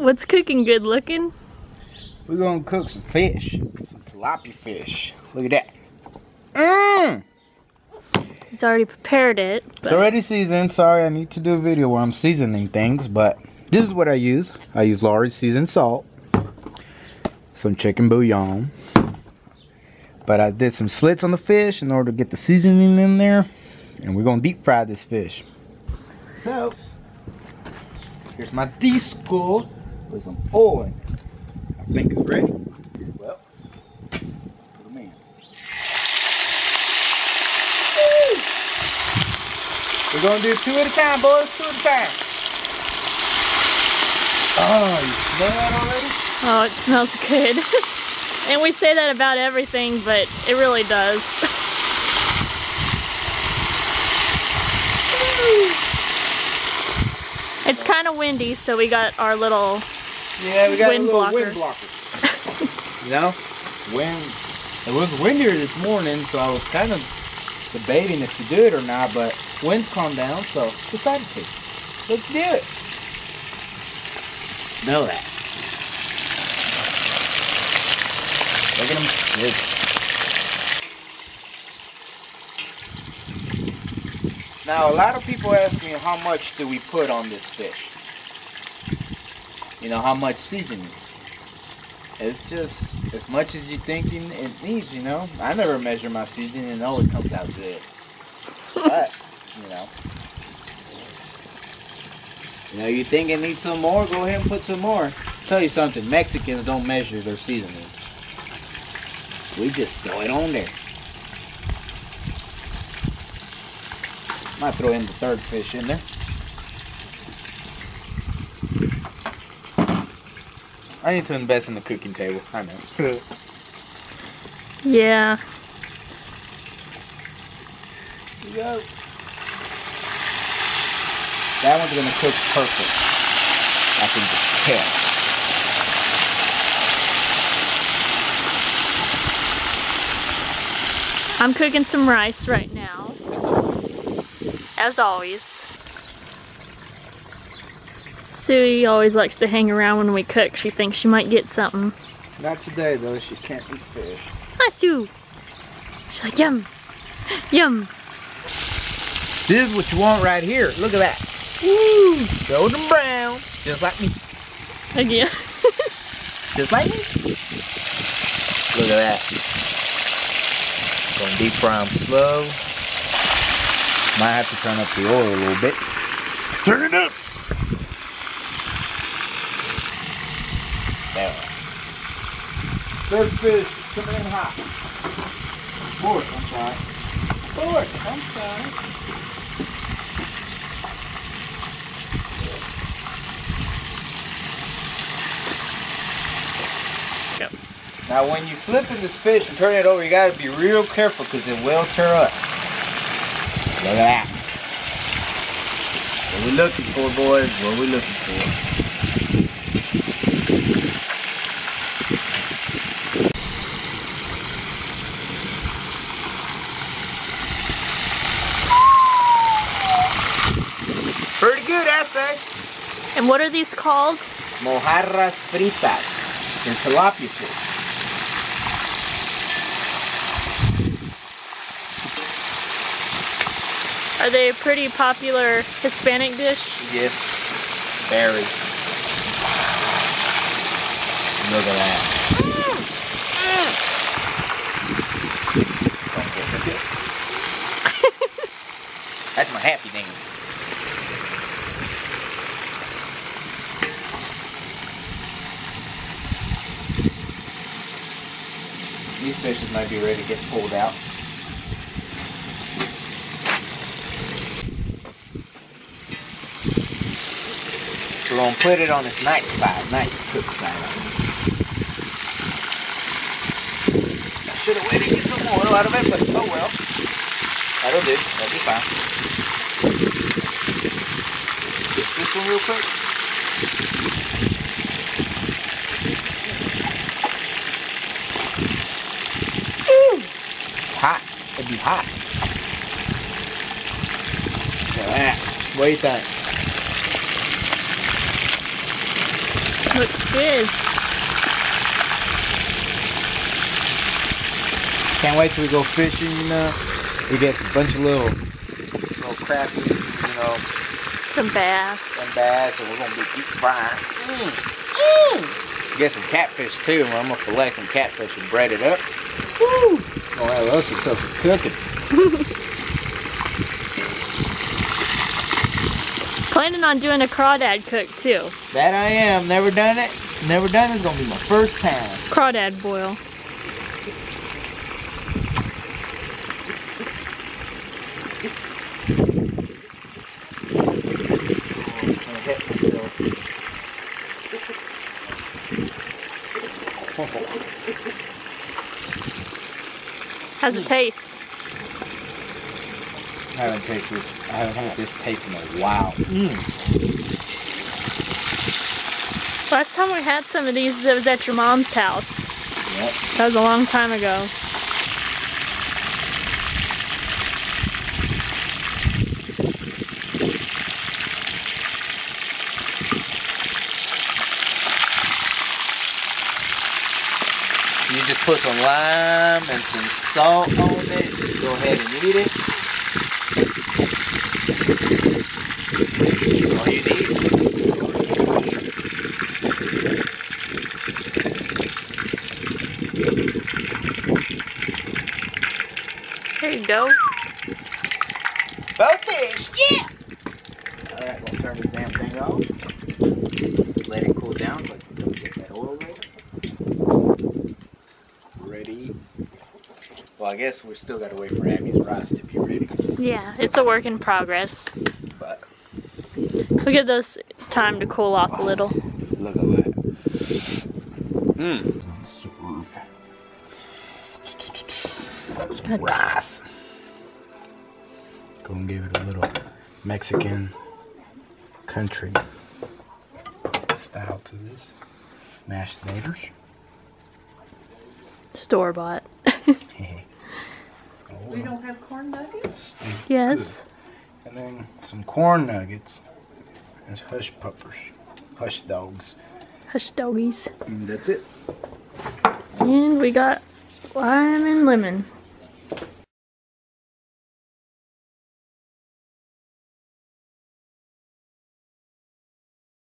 What's cooking good looking? We're gonna cook some fish. Some tilapia fish. Look at that. Mmm! He's already prepared it. It's already seasoned. Sorry, I need to do a video where I'm seasoning things, but this is what I use. I use Lawry's seasoned salt, some chicken bouillon, but I did some slits on the fish in order to get the seasoning in there, and we're gonna deep fry this fish. So, here's my disco with some oil. I think it's ready. Well, let's put them in. We're gonna do two at a time, boys. Two at a time. Oh, you smell that already? Oh, it smells good. and we say that about everything, but it really does. it's kind of windy, so we got our little Yeah, we got Wind a little blocker. wind blocker. you know, wind. It was windier this morning, so I was kind of debating if to do it or not. But winds calmed down, so decided to. Let's do it. Smell that. Look at them sit. Now, a lot of people ask me how much do we put on this fish? You know, how much seasoning? It's just as much as you thinking it needs, you know? I never measure my seasoning and always comes out good. But, you know. You know, you think it needs some more, go ahead and put some more. tell you something, Mexicans don't measure their seasonings. We just throw it on there. Might throw in the third fish in there. I need to invest in the cooking table. I know. yeah. you go. That one's gonna cook perfect. I can just tell. I'm cooking some rice right now, as always. Suey always likes to hang around when we cook. She thinks she might get something. Not today though. She can't eat fish. Hi, Sue. She's like, yum, yum. This is what you want right here. Look at that. Woo! Golden brown, just like me. Again. Just like me. Look at that. Going deep fry 'em slow. Might have to turn up the oil a little bit. Turn it up. There. Third fish is coming in hot. Fourth, I'm sorry. Fourth, I'm sorry. Now when you flipping this fish and turn it over, you gotta be real careful because it will tear up. Look at that. What we looking for, boys? What we looking for? Pretty good, I say. And what are these called? Mojarras fritas. They're tilapia fish. Are they a pretty popular Hispanic dish? Yes, very. Look at that. That's my happy dance. These fishes might be ready to get pulled out. We're gonna put it on its nice side, nice cook side. I should have waited to get some oil out of it, but oh well. That'll do. That'll be fine. This one real quick. Hot. It'd be hot. Look at that. What do you think? Looks good. Can't wait till we go fishing, you know. We get a bunch of little, little crappie, you know, Some bass. some bass, and we're gonna be deep frying. Mm. Mm. Get some catfish too, and I'm gonna fillet some catfish and bread it up. Woo! Gonna have us some cooking. Planning on doing a crawdad cook too. That I am. Never done it. Never done it. It's gonna be my first time. Crawdad boil. How's it taste? I haven't tasted this. I haven't had this taste in a while. Mm. Last time we had some of these, it was at your mom's house. Yep. That was a long time ago. You just put some lime and some salt on it. Just go ahead and eat it. That's all you need. There you go. Both fish, yeah! Alright, we'll turn this damn thing off. Let it cool down so I can go get that oil ready. Ready. Well, I guess we still gotta wait for Abby's rice to be ready. Yeah, it's a work in progress. But We'll give those time to cool off a little. look at that. Mmm. Good. Rice. Go and give it a little Mexican country style to this. Mashed taters. Store bought. We don't have corn nuggets? Stay yes. good. And then some corn nuggets and hush puppers. Hush dogs. Hush doggies. And that's it. And we got lime and lemon.